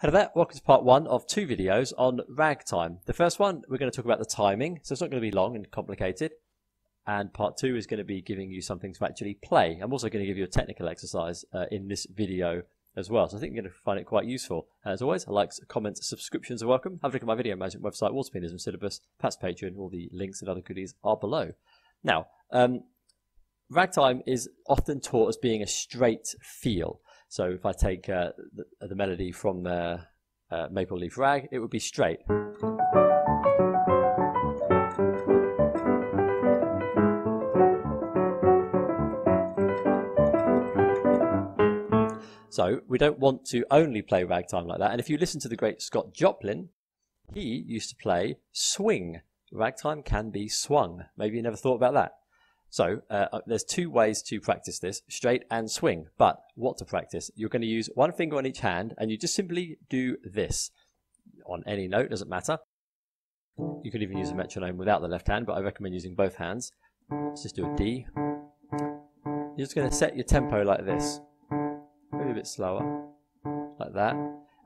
Hello there, welcome to part one of two videos on ragtime. The first one, we're going to talk about the timing, so it's not going to be long and complicated. And part two is going to be giving you something to actually play. I'm also going to give you a technical exercise uh, in this video as well, so I think you're going to find it quite useful. as always, likes, comments, subscriptions are welcome. Have a look at my video management website, Water Pianism Syllabus, Pat's Patreon, all the links and other goodies are below. Now, um, ragtime is often taught as being a straight feel. So if I take uh, the, the, melody from uh, uh, Maple Leaf Rag, it would be straight. So we don't want to only play ragtime like that. And if you listen to the great Scott Joplin, he used to play swing. Ragtime can be swung. Maybe you never thought about that. So uh, uh, there's two ways to practice this, straight and swing. But what to practice? You're going to use one finger on each hand and you just simply do this on any note, doesn't matter. You could even use a metronome without the left hand, but I recommend using both hands. Let's just do a D. You're just going to set your tempo like this. Maybe a bit slower, like that.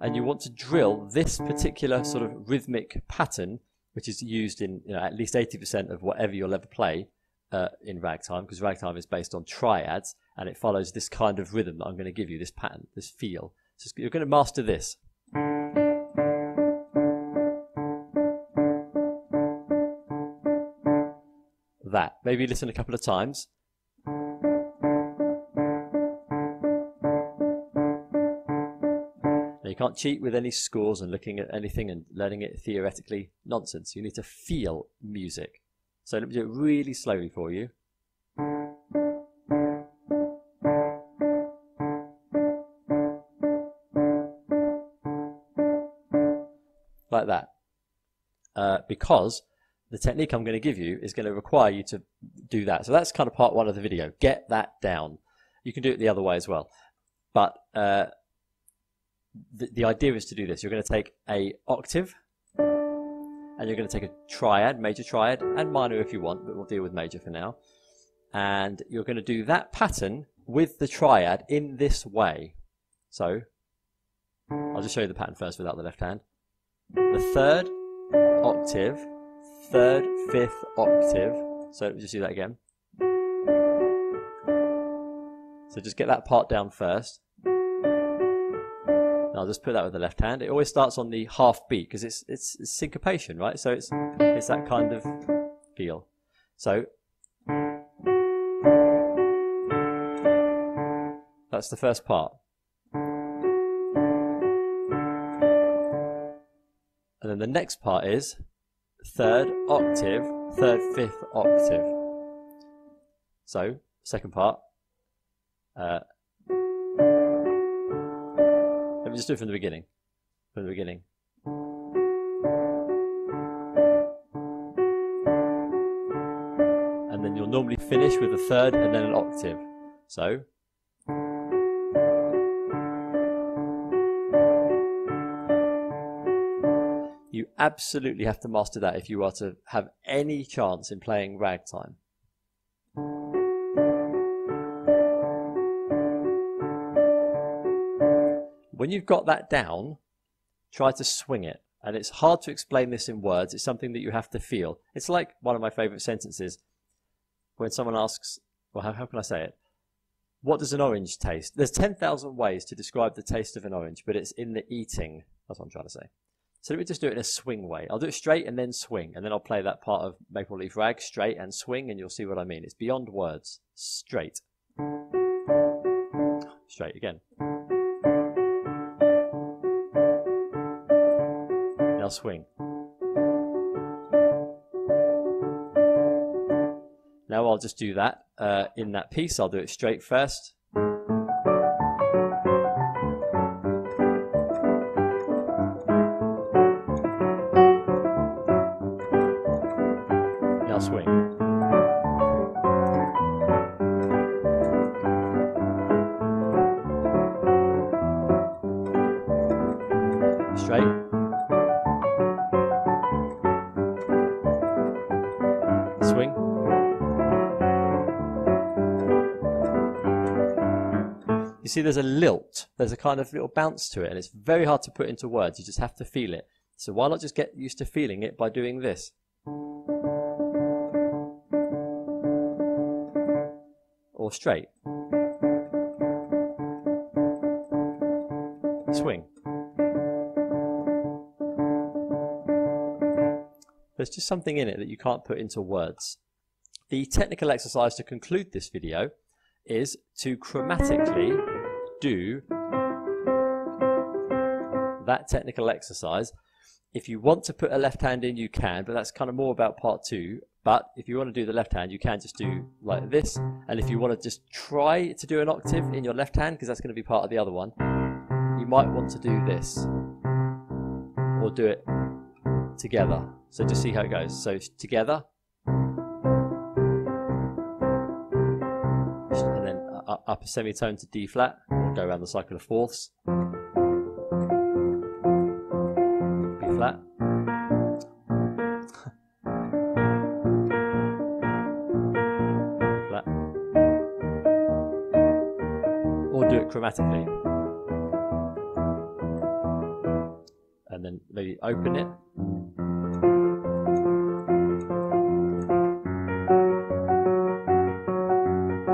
And you want to drill this particular sort of rhythmic pattern, which is used in you know, at least 80% of whatever you'll ever play, uh, in ragtime because ragtime is based on triads and it follows this kind of rhythm that I'm going to give you, this pattern, this feel. So you're going to master this. That. Maybe listen a couple of times. Now you can't cheat with any scores and looking at anything and learning it theoretically. Nonsense. You need to feel music. So let me do it really slowly for you. Like that. Uh, because the technique I'm going to give you is going to require you to do that. So that's kind of part one of the video. Get that down. You can do it the other way as well. But uh, the, the idea is to do this. You're going to take a octave and you're going to take a triad, major triad, and minor if you want, but we'll deal with major for now. And you're going to do that pattern with the triad in this way. So, I'll just show you the pattern first without the left hand. The third octave, third, fifth octave. So let me just do that again. So just get that part down first. I'll just put that with the left hand. It always starts on the half beat because it's, it's, it's syncopation, right? So it's it's that kind of feel. So that's the first part. And then the next part is third octave, third, fifth octave. So, second part. Uh, let me just do it from the beginning. From the beginning. And then you'll normally finish with a third and then an octave. So. You absolutely have to master that if you are to have any chance in playing ragtime. When you've got that down, try to swing it. And it's hard to explain this in words. It's something that you have to feel. It's like one of my favorite sentences when someone asks, well, how, how can I say it? What does an orange taste? There's 10,000 ways to describe the taste of an orange, but it's in the eating. That's what I'm trying to say. So let me just do it in a swing way. I'll do it straight and then swing, and then I'll play that part of Maple Leaf Rag straight and swing, and you'll see what I mean. It's beyond words. Straight. Straight again. Swing. Now I'll just do that uh, in that piece. I'll do it straight first. See there's a lilt, there's a kind of little bounce to it, and it's very hard to put into words. You just have to feel it. So why not just get used to feeling it by doing this? Or straight. Swing. There's just something in it that you can't put into words. The technical exercise to conclude this video is to chromatically do that technical exercise. If you want to put a left hand in, you can, but that's kind of more about part two. But if you want to do the left hand, you can just do like this. And if you want to just try to do an octave in your left hand, because that's going to be part of the other one, you might want to do this or do it together. So just see how it goes. So together. And then up a semitone to D flat. Go around the cycle of fourths. B flat. flat. Or do it chromatically. And then maybe open it.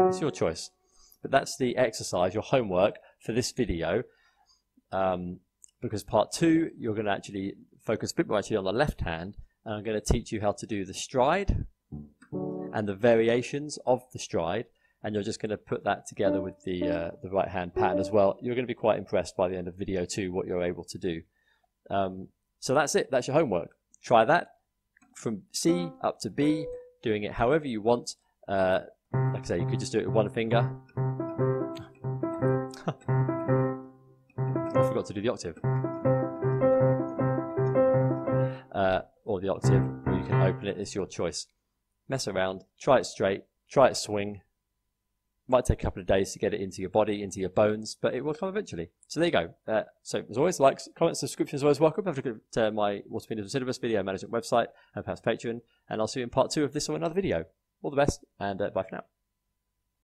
It's your choice. But that's the exercise, your homework for this video. Um, because part two, you're going to actually focus a bit more actually on the left hand. And I'm going to teach you how to do the stride and the variations of the stride. And you're just going to put that together with the, uh, the right hand pattern as well. You're going to be quite impressed by the end of video two, what you're able to do. Um, so that's it. That's your homework. Try that from C up to B, doing it however you want. Uh, like I say, you could just do it with one finger. I forgot to do the octave. Uh, or the octave, or you can open it, it's your choice. Mess around, try it straight, try it swing. Might take a couple of days to get it into your body, into your bones, but it will come eventually. So there you go. Uh, so as always, likes, comments, subscriptions always welcome. Have a look at uh, my Water Pianism Syllabus video management website and perhaps Patreon, and I'll see you in part two of this or another video. All the best, and uh, bye for now.